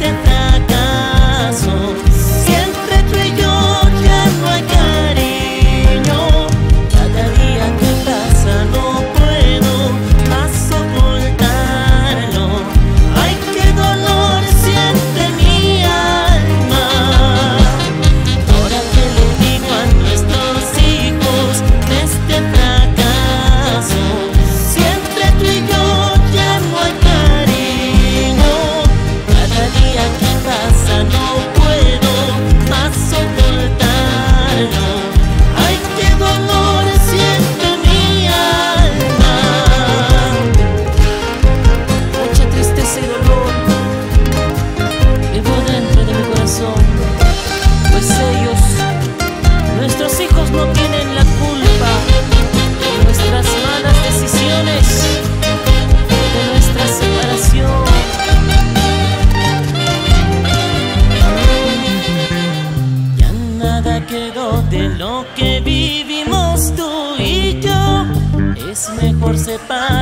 te mejor